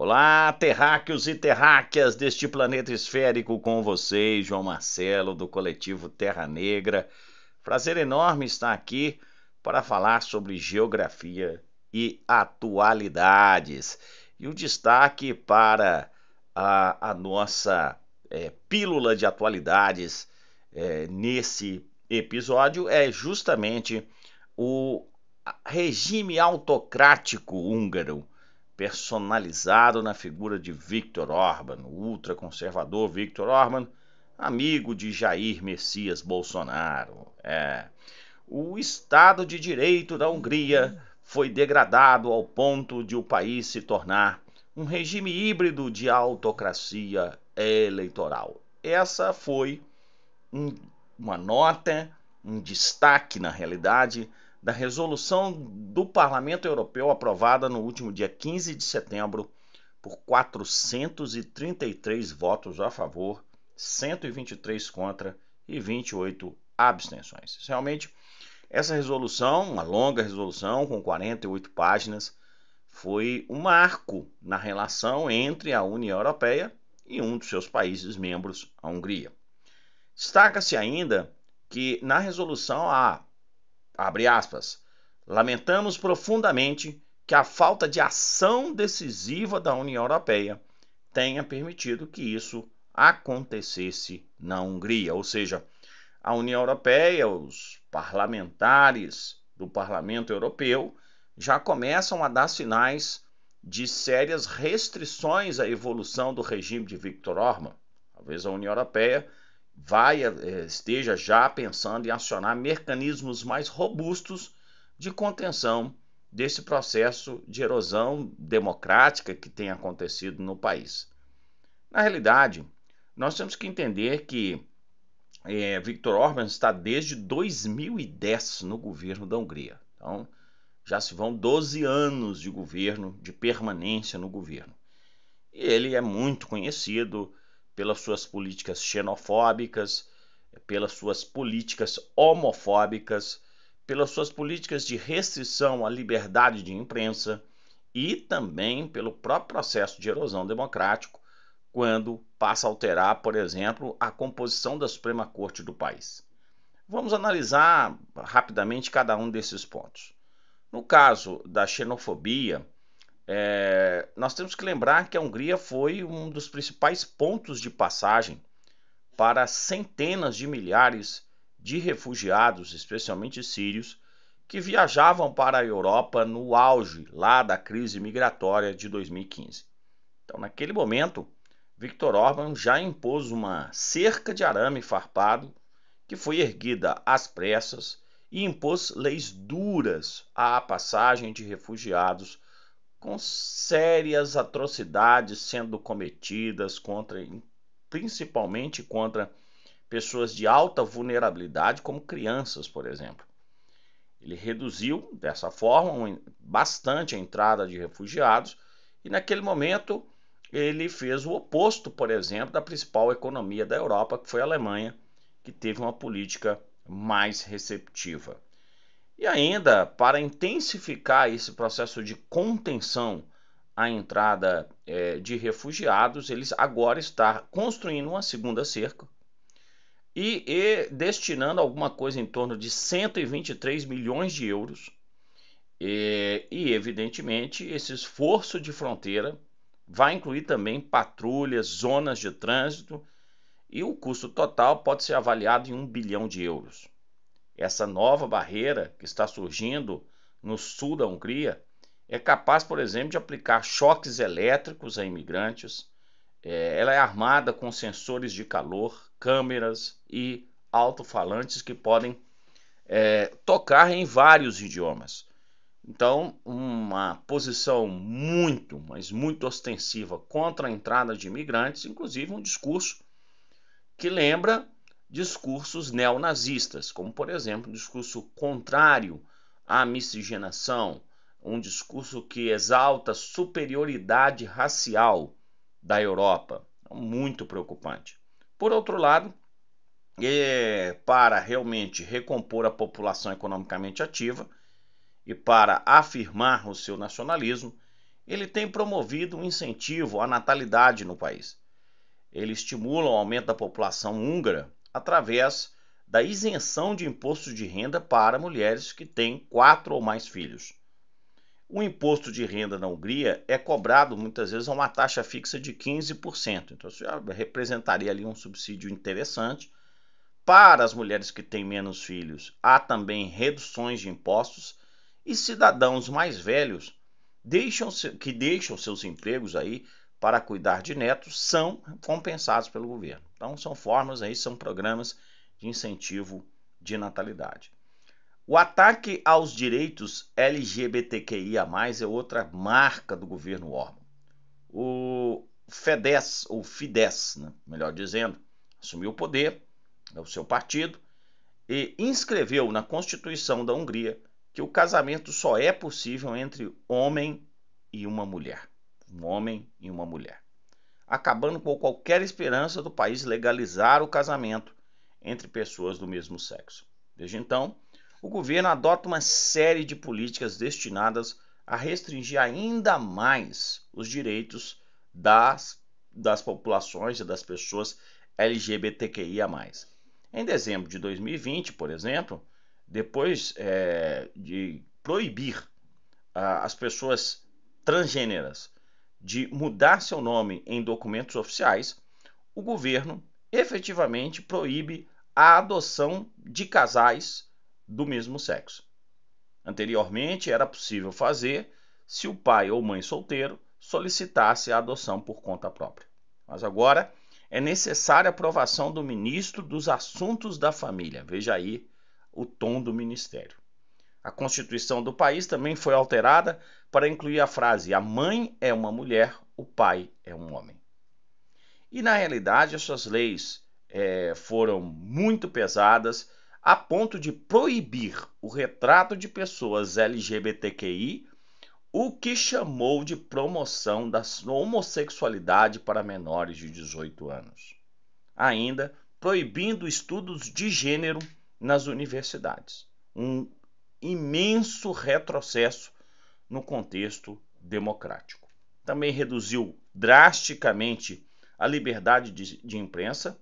Olá, terráqueos e terráqueas deste planeta esférico com vocês, João Marcelo, do coletivo Terra Negra. Prazer enorme estar aqui para falar sobre geografia e atualidades. E o destaque para a, a nossa é, pílula de atualidades é, nesse episódio é justamente o regime autocrático húngaro personalizado na figura de Viktor Orban, o ultraconservador Viktor Orban, amigo de Jair Messias Bolsonaro. É. O Estado de Direito da Hungria foi degradado ao ponto de o país se tornar um regime híbrido de autocracia eleitoral. Essa foi um, uma nota, um destaque, na realidade, da resolução do Parlamento Europeu aprovada no último dia 15 de setembro por 433 votos a favor, 123 contra e 28 abstenções. Realmente, essa resolução, uma longa resolução com 48 páginas, foi um marco na relação entre a União Europeia e um dos seus países membros, a Hungria. Destaca-se ainda que na resolução há Abre aspas. Lamentamos profundamente que a falta de ação decisiva da União Europeia tenha permitido que isso acontecesse na Hungria, ou seja, a União Europeia, os parlamentares do Parlamento Europeu já começam a dar sinais de sérias restrições à evolução do regime de Viktor Orban. Talvez a União Europeia vai, eh, esteja já pensando em acionar mecanismos mais robustos de contenção desse processo de erosão democrática que tem acontecido no país. Na realidade, nós temos que entender que é, Viktor Orban está desde 2010 no governo da Hungria. Então, já se vão 12 anos de governo, de permanência no governo. E ele é muito conhecido pelas suas políticas xenofóbicas, pelas suas políticas homofóbicas, pelas suas políticas de restrição à liberdade de imprensa e também pelo próprio processo de erosão democrático, quando passa a alterar, por exemplo, a composição da Suprema Corte do país. Vamos analisar rapidamente cada um desses pontos. No caso da xenofobia, é, nós temos que lembrar que a Hungria foi um dos principais pontos de passagem para centenas de milhares de refugiados, especialmente sírios, que viajavam para a Europa no auge lá da crise migratória de 2015. Então, naquele momento, Viktor Orban já impôs uma cerca de arame farpado que foi erguida às pressas e impôs leis duras à passagem de refugiados com sérias atrocidades sendo cometidas contra, principalmente contra pessoas de alta vulnerabilidade, como crianças, por exemplo. Ele reduziu dessa forma bastante a entrada de refugiados e naquele momento ele fez o oposto, por exemplo, da principal economia da Europa, que foi a Alemanha, que teve uma política mais receptiva. E ainda, para intensificar esse processo de contenção à entrada é, de refugiados, eles agora estão construindo uma segunda cerca e, e, destinando alguma coisa em torno de 123 milhões de euros. E, e, evidentemente, esse esforço de fronteira vai incluir também patrulhas, zonas de trânsito, e o custo total pode ser avaliado em um bilhão de euros. Essa nova barreira que está surgindo no sul da Hungria é capaz, por exemplo, de aplicar choques elétricos a imigrantes. É, ela é armada com sensores de calor, câmeras e alto-falantes que podem é, tocar em vários idiomas. Então, uma posição muito, mas muito ostensiva contra a entrada de imigrantes, inclusive um discurso que lembra discursos neonazistas, como por exemplo, um discurso contrário à miscigenação, um discurso que exalta a superioridade racial da Europa. Muito preocupante. Por outro lado, é, para realmente recompor a população economicamente ativa e para afirmar o seu nacionalismo, ele tem promovido um incentivo à natalidade no país. Ele estimula o aumento da população húngara através da isenção de imposto de renda para mulheres que têm quatro ou mais filhos. O imposto de renda na Hungria é cobrado muitas vezes a uma taxa fixa de 15%. Então, isso já representaria ali um subsídio interessante. Para as mulheres que têm menos filhos, há também reduções de impostos e cidadãos mais velhos deixam que deixam seus empregos aí para cuidar de netos são compensados pelo governo. Então são formas aí, são programas de incentivo de natalidade. O ataque aos direitos LGBTQIA+, é outra marca do governo Orban. O FEDES, ou Fidesz, né, melhor dizendo, assumiu o poder, é o seu partido, e inscreveu na Constituição da Hungria que o casamento só é possível entre homem e uma mulher. Um homem e uma mulher. Acabando com qualquer esperança do país legalizar o casamento entre pessoas do mesmo sexo. Desde então, o governo adota uma série de políticas destinadas a restringir ainda mais os direitos das, das populações e das pessoas LGBTQIA. Em dezembro de 2020, por exemplo, depois é, de proibir ah, as pessoas transgêneras de mudar seu nome em documentos oficiais, o governo efetivamente proíbe a adoção de casais do mesmo sexo. Anteriormente era possível fazer se o pai ou mãe solteiro solicitasse a adoção por conta própria. Mas agora é necessária a aprovação do ministro dos Assuntos da Família. Veja aí o tom do ministério. A Constituição do país também foi alterada para incluir a frase: a mãe é uma mulher, o pai é um homem. E na realidade, essas leis é, foram muito pesadas a ponto de proibir o retrato de pessoas LGBTQI, o que chamou de promoção da homossexualidade para menores de 18 anos. Ainda proibindo estudos de gênero nas universidades. Um imenso retrocesso no contexto democrático. Também reduziu drasticamente a liberdade de, de imprensa.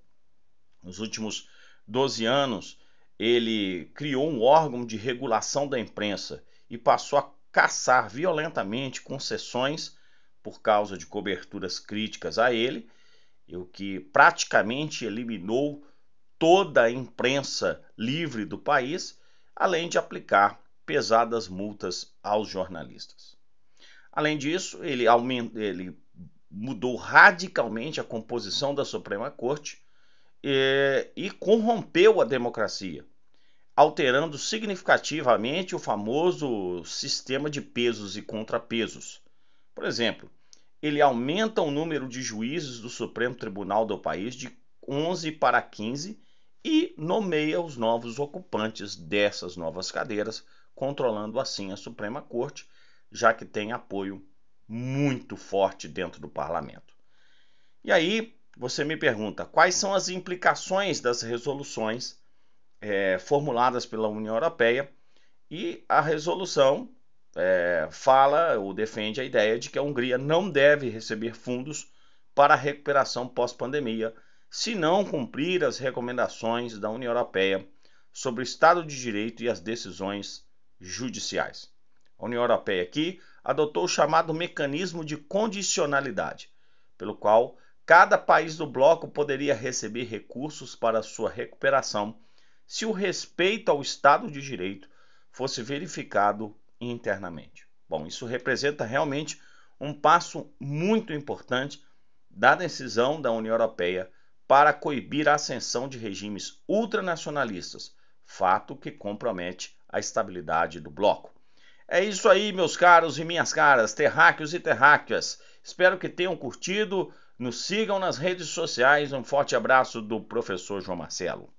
Nos últimos 12 anos, ele criou um órgão de regulação da imprensa e passou a caçar violentamente concessões por causa de coberturas críticas a ele, o que praticamente eliminou toda a imprensa livre do país, além de aplicar pesadas multas aos jornalistas. Além disso, ele, aumenta, ele mudou radicalmente a composição da Suprema Corte, e, e corrompeu a democracia, alterando significativamente o famoso sistema de pesos e contrapesos. Por exemplo, ele aumenta o número de juízes do Supremo Tribunal do país de 11 para 15 e nomeia os novos ocupantes dessas novas cadeiras, controlando assim a Suprema Corte, já que tem apoio muito forte dentro do parlamento. E aí, você me pergunta quais são as implicações das resoluções é, formuladas pela União Europeia e a resolução é, fala ou defende a ideia de que a Hungria não deve receber fundos para a recuperação pós-pandemia se não cumprir as recomendações da União Europeia sobre o Estado de Direito e as decisões judiciais. A União Europeia aqui adotou o chamado mecanismo de condicionalidade, pelo qual Cada país do bloco poderia receber recursos para sua recuperação se o respeito ao Estado de Direito fosse verificado internamente. Bom, isso representa realmente um passo muito importante da decisão da União Europeia para coibir a ascensão de regimes ultranacionalistas, fato que compromete a estabilidade do bloco. É isso aí, meus caros e minhas caras, terráqueos e terráqueas. Espero que tenham curtido. Nos sigam nas redes sociais. Um forte abraço do professor João Marcelo.